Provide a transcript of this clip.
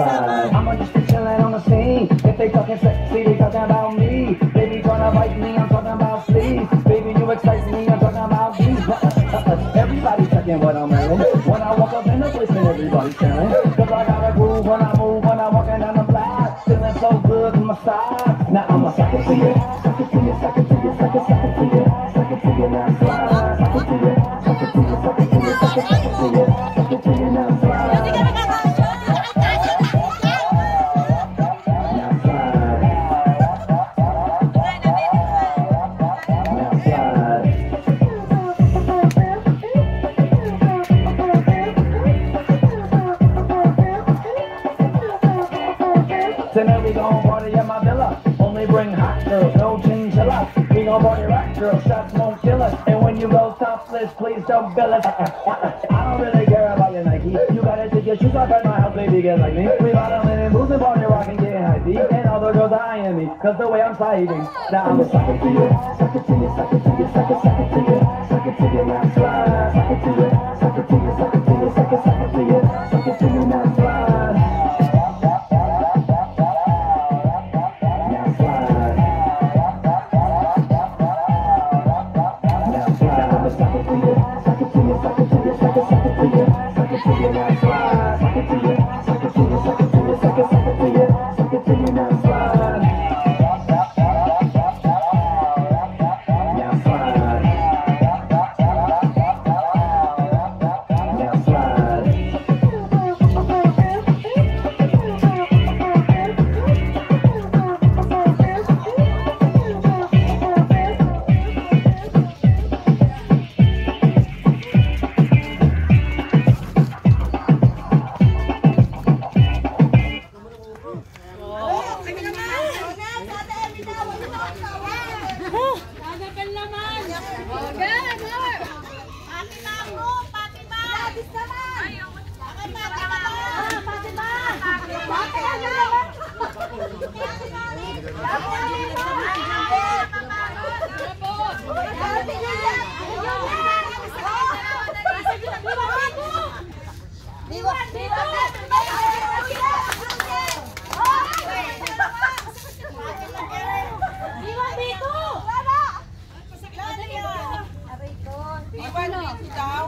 I'ma just be chillin' on the scene. If they talking sexy, they talking about me. Baby tryna bite me, I'm talking about sleeves. Baby, you excite me, I'm talking about these. Everybody checking what I'm wearing. When I walk up in the place, and everybody staring. Cause I got a groove when I move, when I'm walking down the block. Feeling so good in my side. Now I'm a sucker to you. Sucker to you, sucker to you, sucker to you. Tonight we gon' party at my villa. Only bring hot girls, no chinchilla. We gon' party rock girls, shots won't kill us. And when you go topless, please don't bill us. I don't really care about your Nike. You gotta take your shoes off at my house, baby, get like me. We bottom and moves and party rockin', getting high deep. And all the girls eyeing me, cause the way I'm sliding. Now I'm a sucker to you, sucker to you, sucker to you, sucker, sucker to you, sucker to you, now. Bilis naman! Bakit ba? Bakit ba? Bakit ba? Bakit ba? Iwan dito daw.